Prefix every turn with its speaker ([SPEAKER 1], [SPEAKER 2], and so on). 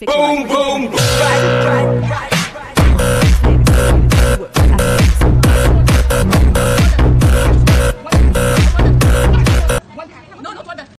[SPEAKER 1] Boom, boom, boom.